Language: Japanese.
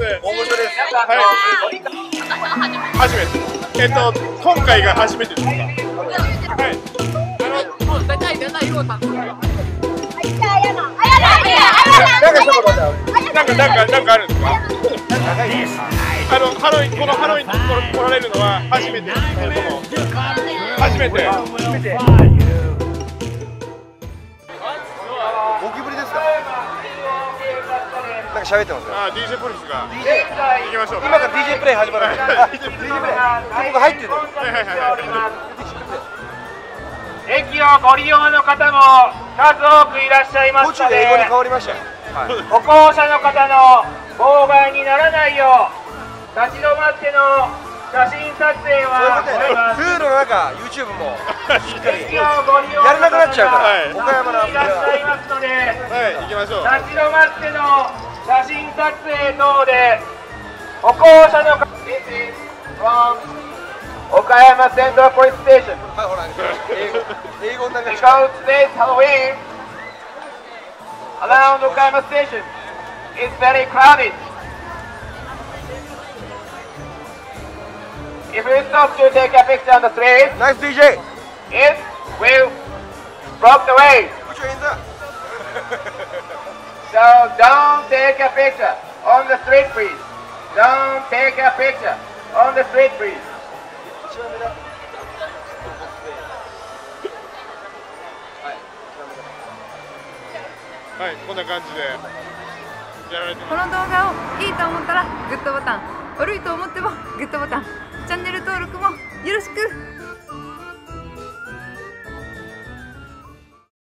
大御所です。はい。初めてえっと今回が初めてですかはい。もう大体大体言おうななんかなんかなんかあるんですか？あのハロウィンこのハロウィンに来来られるのは初めてですそれとも。初めてなんか喋ってますよ。あ DJ ポリスが。DJ 行きましょう。今から DJ プレイ始まる。あ DJ プレイ。僕入ってるのはいはいはいはい。駅をご利用の方も数多くいらっしゃいますので途中で英語に変わりましたよ。はい。歩行者の方の妨害にならないよう立ち止まっての写真撮影そういうはことやね。ルールの中 YouTube もしっかりやれなくなっちゃうから。はい。岡山のいらっしゃいますのではい。行きましょう。立ち止まっての写真撮影等で歩行者の方 This is from 岡山セントラルポリスステーションはいほら英語英語になりました Because today's Halloween, around Okayama Station is very crowded. If you stop to take a picture on the street, ナイス DJ it will block the way. Put your hands up So don't take a picture on the street, please. Don't take a picture on the street, please. はいこんな感じでやられてこの動画をいいと思ったらグッドボタン悪いと思ってもグッドボタンチャンネル登録もよろしく